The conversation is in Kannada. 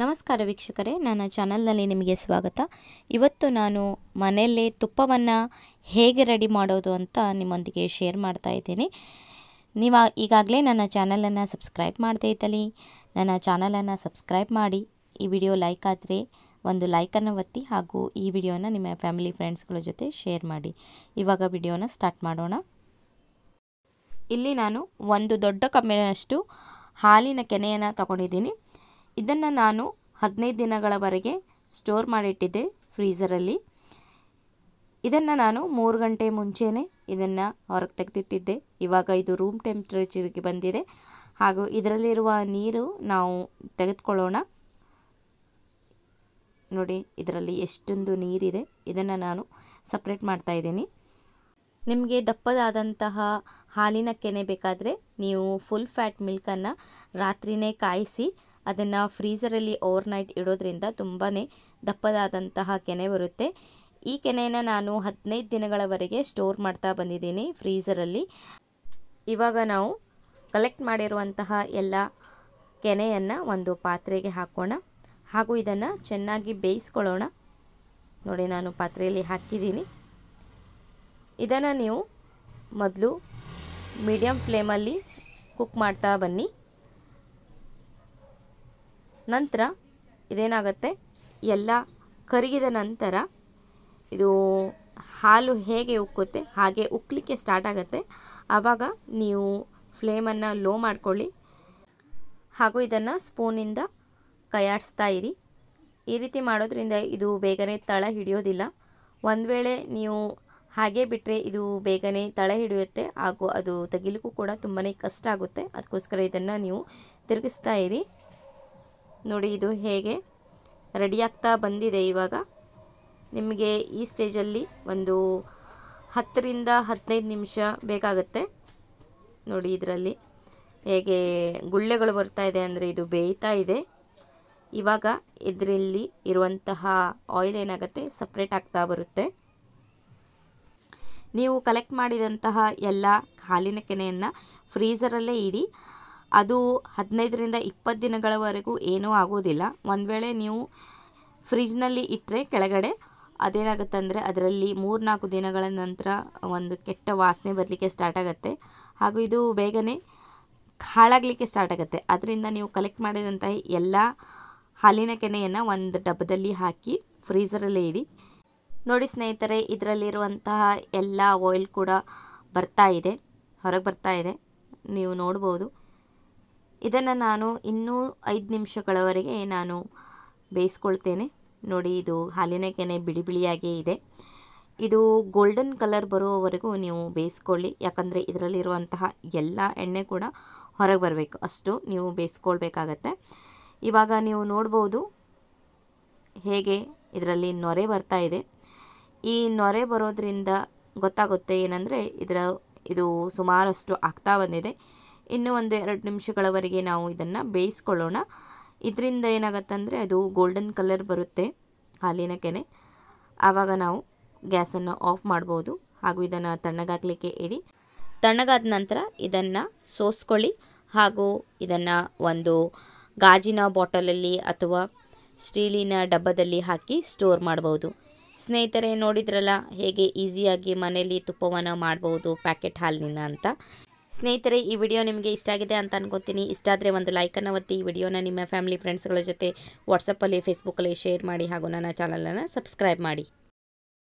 ನಮಸ್ಕಾರ ವೀಕ್ಷಕರೇ, ನನ್ನ ಚಾನಲ್ನಲ್ಲಿ ನಿಮಗೆ ಸ್ವಾಗತ. ಇವತ್ತು ನಾನು ಮನೆಯಲ್ಲೇ ತುಪ್ಪವನ್ನು ಹೇಗೆ ರೆಡಿ ಮಾಡೋದು ಅಂತ ನಿಮ್ಮೊಂದಿಗೆ ಶೇರ್ ಮಾಡ್ತಾ ಇದ್ದೀನಿ. ನೀವು ಈಗಾಗಲೇ ನನ್ನ ಚಾನಲನ್ನು ಸಬ್ಸ್ಕ್ರೈಬ್ ಮಾಡದೇ ಇದ್ದಲ್ಲಿ, ನನ್ನ ಚಾನಲನ್ನು ಸಬ್ಸ್ಕ್ರೈಬ್ ಮಾಡಿ, ಈ ವಿಡಿಯೋ ಲೈಕ್ ಆದರೆ ಒಂದು ಲೈಕನ್ನು ಒತ್ತಿ ಹಾಗೂ ಈ ವಿಡಿಯೋನ ನಿಮ್ಮ ಫ್ಯಾಮಿಲಿ ಫ್ರೆಂಡ್ಸ್ಗಳ ಜೊತೆ ಶೇರ್ ಮಾಡಿ. ಇವಾಗ ವಿಡಿಯೋನ ಸ್ಟಾರ್ಟ್ ಮಾಡೋಣ. ಇಲ್ಲಿ ನಾನು ಒಂದು ದೊಡ್ಡ ಕಮ್ಮಿನಷ್ಟು ಹಾಲಿನ ಕೆನೆಯನ್ನು ತಗೊಂಡಿದ್ದೀನಿ. ಇದನ್ನು ನಾನು ಹದಿನೈದು ದಿನಗಳವರೆಗೆ ಸ್ಟೋರ್ ಮಾಡಿಟ್ಟಿದ್ದೆ ಫ್ರೀಝರಲ್ಲಿ ಇದನ್ನು ನಾನು ಮೂರು ಗಂಟೆ ಮುಂಚೆನೇ ಇದನ್ನು ಹೊರಗೆ ತೆಗೆದಿಟ್ಟಿದ್ದೆ. ಇವಾಗ ಇದು ರೂಮ್ ಟೆಂಪ್ರೇಚರ್ಗೆ ಬಂದಿದೆ. ಹಾಗೂ ಇದರಲ್ಲಿರುವ ನೀರು ನಾವು ತೆಗೆದುಕೊಳ್ಳೋಣ. ನೋಡಿ, ಇದರಲ್ಲಿ ಎಷ್ಟೊಂದು ನೀರಿದೆ. ಇದನ್ನು ನಾನು ಸಪ್ರೇಟ್ ಮಾಡ್ತಾ ಇದ್ದೀನಿ. ನಿಮಗೆ ದಪ್ಪದಾದಂತಹ ಹಾಲಿನ ಕೆನೆ ಬೇಕಾದರೆ ನೀವು ಫುಲ್ ಫ್ಯಾಟ್ ಮಿಲ್ಕನ್ನು ರಾತ್ರಿನೇ ಕಾಯಿಸಿ ಅದನ್ನು ಓವರ್ ಓವರ್ನೈಟ್ ಇಡೋದ್ರಿಂದ ತುಂಬಾ ದಪ್ಪದಾದಂತಹ ಕೆನೆ ಬರುತ್ತೆ. ಈ ಕೆನೆಯನ್ನು ನಾನು ಹದಿನೈದು ದಿನಗಳವರೆಗೆ ಸ್ಟೋರ್ ಮಾಡ್ತಾ ಬಂದಿದ್ದೀನಿ ಫ್ರೀಸರಲ್ಲಿ ಇವಾಗ ನಾವು ಕಲೆಕ್ಟ್ ಮಾಡಿರುವಂತಹ ಎಲ್ಲ ಕೆನೆಯನ್ನು ಒಂದು ಪಾತ್ರೆಗೆ ಹಾಕೋಣ. ಹಾಗೂ ಇದನ್ನು ಚೆನ್ನಾಗಿ ಬೇಯಿಸ್ಕೊಳ್ಳೋಣ. ನೋಡಿ, ನಾನು ಪಾತ್ರೆಯಲ್ಲಿ ಹಾಕಿದ್ದೀನಿ. ಇದನ್ನು ನೀವು ಮೊದಲು ಮೀಡಿಯಮ್ ಫ್ಲೇಮಲ್ಲಿ ಕುಕ್ ಮಾಡ್ತಾ ಬನ್ನಿ. ನಂತರ ಇದೇನಾಗುತ್ತೆ? ಎಲ್ಲ ಕರಗಿದ ನಂತರ ಇದು ಹಾಲು ಹೇಗೆ ಉಕ್ಕುತ್ತೆ? ಹಾಗೆ ಉಕ್ಕಲಿಕ್ಕೆ ಸ್ಟಾರ್ಟ್ ಆಗುತ್ತೆ. ಆವಾಗ ನೀವು ಫ್ಲೇಮನ್ನು ಲೋ ಮಾಡಿಕೊಳ್ಳಿ. ಹಾಗೂ ಇದನ್ನು ಸ್ಪೂನಿಂದ ಕೈಯಾಡಿಸ್ತಾ ಇರಿ. ಈ ರೀತಿ ಮಾಡೋದ್ರಿಂದ ಇದು ಬೇಗನೆ ತಳ ಹಿಡಿಯೋದಿಲ್ಲ. ಒಂದು ವೇಳೆ ನೀವು ಹಾಗೆ ಬಿಟ್ಟರೆ ಇದು ಬೇಗನೆ ತಳ ಹಿಡಿಯುತ್ತೆ. ಹಾಗೂ ಅದು ತೆಗಿಲಿಕ್ಕೂ ಕೂಡ ತುಂಬಾ ಕಷ್ಟ ಆಗುತ್ತೆ. ಅದಕ್ಕೋಸ್ಕರ ಇದನ್ನು ನೀವು ತಿರುಗಿಸ್ತಾ ಇರಿ. ನೋಡಿ ಇದು ಹೇಗೆ ರೆಡಿ ಆಗ್ತಾ ಬಂದಿದೆ ಇವಾಗ. ನಿಮಗೆ ಈ ಸ್ಟೇಜಲ್ಲಿ ಒಂದು ಹತ್ತರಿಂದ ಹದಿನೈದು ನಿಮಿಷ ಬೇಕಾಗುತ್ತೆ. ನೋಡಿ ಇದರಲ್ಲಿ ಹೇಗೆ ಗುಳ್ಳೆಗಳು ಬರ್ತಾ ಇದೆ ಅಂದರೆ ಇದು ಬೇಯ್ತಾ ಇದೆ. ಇವಾಗ ಇದರಲ್ಲಿ ಇರುವಂತಹ ಆಯಿಲ್ ಏನಾಗುತ್ತೆ ಸಪ್ರೇಟ್ ಆಗ್ತಾ ಬರುತ್ತೆ. ನೀವು ಕಲೆಕ್ಟ್ ಮಾಡಿದಂತಹ ಎಲ್ಲ ಹಾಲಿನ ಕೆನೆಯನ್ನು ಫ್ರೀಝರಲ್ಲೇ ಇಡಿ. ಅದು ಹದಿನೈದರಿಂದ ಇಪ್ಪತ್ತು ದಿನಗಳವರೆಗೂ ಏನೂ ಆಗೋದಿಲ್ಲ. ಒಂದು ವೇಳೆ ನೀವು ಫ್ರಿಜ್ನಲ್ಲಿ ಇಟ್ಟರೆ ಕೆಳಗಡೆ ಅದೇನಾಗುತ್ತೆ ಅಂದರೆ ಅದರಲ್ಲಿ ಮೂರ್ನಾಲ್ಕು ದಿನಗಳ ನಂತರ ಒಂದು ಕೆಟ್ಟ ವಾಸನೆ ಬರಲಿಕ್ಕೆ ಸ್ಟಾರ್ಟ್ ಆಗುತ್ತೆ. ಹಾಗೂ ಇದು ಬೇಗನೆ ಹಾಳಾಗಲಿಕ್ಕೆ ಸ್ಟಾರ್ಟ್ ಆಗುತ್ತೆ. ಅದರಿಂದ ನೀವು ಕಲೆಕ್ಟ್ ಮಾಡಿದಂತಹ ಎಲ್ಲ ಹಾಲಿನ ಕೆನೆಯನ್ನು ಒಂದು ಡಬ್ಬದಲ್ಲಿ ಹಾಕಿ ಫ್ರೀಸರಲ್ಲೇ ಇಡಿ. ನೋಡಿ ಸ್ನೇಹಿತರೆ, ಇದರಲ್ಲಿರುವಂತಹ ಎಲ್ಲ ಆಯಿಲ್ ಕೂಡ ಬರ್ತಾ ಇದೆ. ಹೊರಗೆ ಬರ್ತಾ ಇದೆ. ನೀವು ನೋಡ್ಬೋದು. ಇದನ್ನು ನಾನು ಇನ್ನೂ ಐದು ನಿಮಿಷಗಳವರೆಗೆ ನಾನು ಬೇಯಿಸ್ಕೊಳ್ತೇನೆ. ನೋಡಿ, ಇದು ಹಾಲಿನ ಕೆನೆ ಬಿಳಿ ಬಿಳಿಯಾಗೇ ಇದೆ. ಇದು ಗೋಲ್ಡನ್ ಕಲರ್ ಬರುವವರೆಗೂ ನೀವು ಬೇಯಿಸ್ಕೊಳ್ಳಿ. ಯಾಕಂದರೆ ಇದರಲ್ಲಿರುವಂತಹ ಎಲ್ಲ ಎಣ್ಣೆ ಕೂಡ ಹೊರಗೆ ಬರಬೇಕು. ಅಷ್ಟು ನೀವು ಬೇಯಿಸ್ಕೊಳ್ಬೇಕಾಗತ್ತೆ. ಇವಾಗ ನೀವು ನೋಡ್ಬೋದು ಹೇಗೆ ಇದರಲ್ಲಿ ನೊರೆ ಬರ್ತಾ ಇದೆ. ಈ ನೊರೆ ಬರೋದ್ರಿಂದ ಗೊತ್ತಾಗುತ್ತೆ ಏನಂದರೆ ಇದರ ಇದು ಸುಮಾರಷ್ಟು ಆಗ್ತಾ ಬಂದಿದೆ. ಇನ್ನೂ ಒಂದು ಎರಡು ನಿಮಿಷಗಳವರೆಗೆ ನಾವು ಇದನ್ನು ಬೇಯಿಸ್ಕೊಳ್ಳೋಣ. ಇದರಿಂದ ಏನಾಗತ್ತಂದರೆ ಅದು ಗೋಲ್ಡನ್ ಕಲರ್ ಬರುತ್ತೆ ಹಾಲಿನ ಕೆನೆ. ಆವಾಗ ನಾವು ಗ್ಯಾಸನ್ನು ಆಫ್ ಮಾಡ್ಬೋದು. ಹಾಗೂ ಇದನ್ನು ತಣ್ಣಗಾಗಲಿಕ್ಕೆ ಇಡಿ. ತಣ್ಣಗಾದ ನಂತರ ಇದನ್ನು ಸೋಸ್ಕೊಳ್ಳಿ. ಹಾಗೂ ಇದನ್ನು ಒಂದು ಗಾಜಿನ ಬಾಟಲಲ್ಲಿ ಅಥವಾ ಸ್ಟೀಲಿನ ಡಬ್ಬದಲ್ಲಿ ಹಾಕಿ ಸ್ಟೋರ್ ಮಾಡ್ಬೋದು. ಸ್ನೇಹಿತರೆ, ನೋಡಿದ್ರಲ್ಲ, ಹೇಗೆ ಈಸಿಯಾಗಿ ಮನೆಯಲ್ಲಿ ತುಪ್ಪವನ್ನು ಮಾಡ್ಬೋದು ಪ್ಯಾಕೆಟ್ ಹಾಲಿನ ಅಂತ. ಸ್ನೇಹಿತರೆ, ಈ ವಿಡಿಯೋ ನಿಮಗೆ ಇಷ್ಟ ಆಗಿದೆ ಅಂತ ಅನ್ಕೋತೀನಿ. ಇಷ್ಟ ಆದರೆ ಒಂದು ಲೈಕನ್ನು ಒತ್ತಿ ಈ ವಿಡಿಯೋನ ನಿಮ್ಮ ಫ್ಯಾಮಿಲಿ ಫ್ರೆಂಡ್ಸ್ಗಳ ಜೊತೆ ವಾಟ್ಸಪ್ಪಲ್ಲಿ ಫೇಸ್ಬುಕ್ಕಲ್ಲಿ ಶೇರ್ ಮಾಡಿ ಹಾಗೂ ನನ್ನ ಚಾನಲನ್ನು ಸಬ್ಸ್ಕ್ರೈಬ್ ಮಾಡಿ.